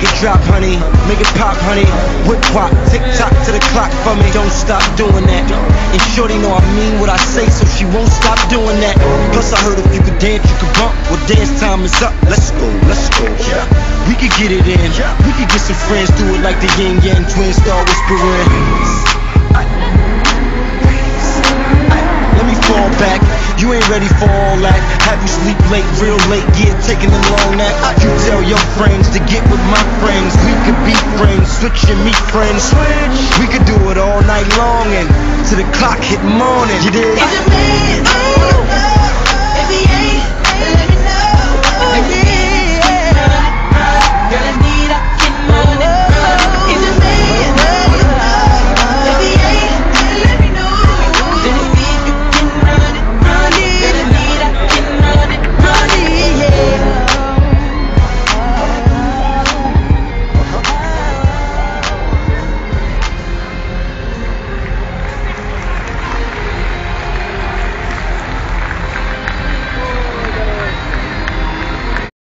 Make it drop, honey. Make it pop, honey. Whip pop, tick tock to the clock for me. Don't stop doing that. And shorty know I mean what I say, so she won't stop doing that. Plus, I heard if you could dance, you could bump. Well, dance time is up. Let's go, let's go. Yeah. We could get it in. Yeah. We could get some friends, do it like the Ying Yang Twin star whispering. Let me fall back. You ain't ready for all that. Have you sleep late, real late, yeah, taking a long nap. You tell your friends to get with my switch and meet friends. We could do it all night long and to the clock hit morning. You me?